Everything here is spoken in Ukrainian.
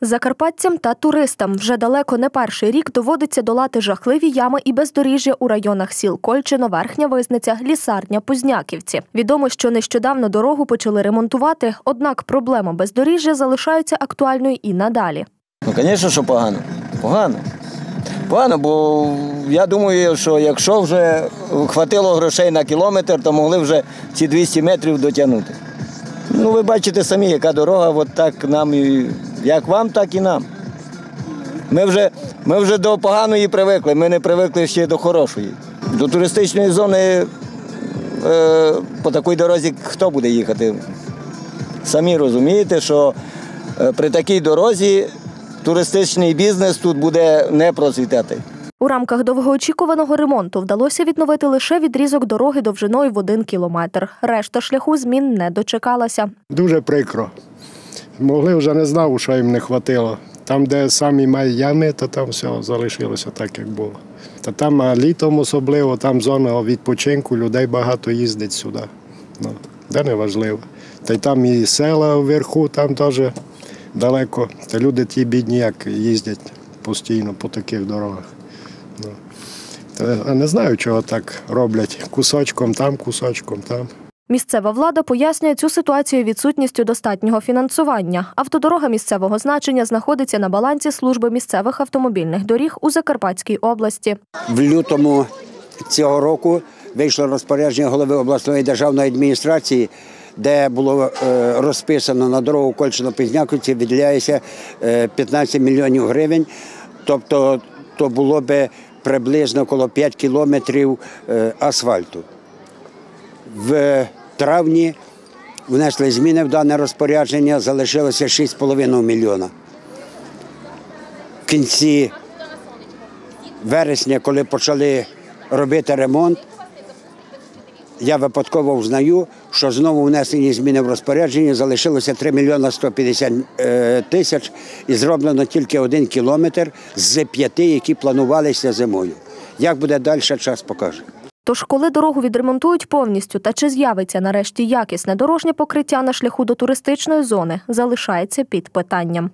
Закарпатцям та туристам вже далеко не перший рік доводиться долати жахливі ями і бездоріжжя у районах сіл Кольчино, Верхня Визниця, Лісарня, Пузняківці. Відомо, що нещодавно дорогу почали ремонтувати, однак проблема бездоріжжя залишається актуальною і надалі. Ну, звісно, що погано. Погано. Погано, бо я думаю, що якщо вже хватило грошей на кілометр, то могли вже ці 200 метрів дотягнути. Ну, ви бачите самі, яка дорога, от так нам і як вам, так і нам. Ми вже, ми вже до поганої привикли, ми не привикли ще до хорошої. До туристичної зони е, по такій дорозі хто буде їхати? Самі розумієте, що е, при такій дорозі туристичний бізнес тут буде не процвітати. У рамках довгоочікуваного ремонту вдалося відновити лише відрізок дороги довжиною в один кілометр. Решта шляху змін не дочекалася. Дуже прикро. Могли вже не знав, що їм не вистачило. Там, де самі мають ями, то там все залишилося так, як було. Та там літом особливо, там зона відпочинку, людей багато їздить сюди. Ну, де не важливо. Та й там і села вверху, там теж далеко. Та люди ті бідні, як їздять постійно по таких дорогах. Ну. Та, а не знаю, чого так роблять. Кусочком там, кусочком там. Місцева влада пояснює цю ситуацію відсутністю достатнього фінансування. Автодорога місцевого значення знаходиться на балансі служби місцевих автомобільних доріг у Закарпатській області. В лютому цього року вийшло розпорядження голови обласної державної адміністрації, де було е, розписано на дорогу Кольчино-Пізняковці виділяється е, 15 мільйонів гривень. Тобто то було би приблизно коло 5 кілометрів е, асфальту. В травні внесли зміни в дане розпорядження, залишилося 6,5 мільйона. В кінці вересня, коли почали робити ремонт, я випадково взнаю, що знову внесені зміни в розпорядження, залишилося 3 мільйона 150 е, тисяч і зроблено тільки один кілометр з п'яти, які планувалися зимою. Як буде далі, час покаже. Тож, коли дорогу відремонтують повністю та чи з'явиться нарешті якісне дорожнє покриття на шляху до туристичної зони, залишається під питанням.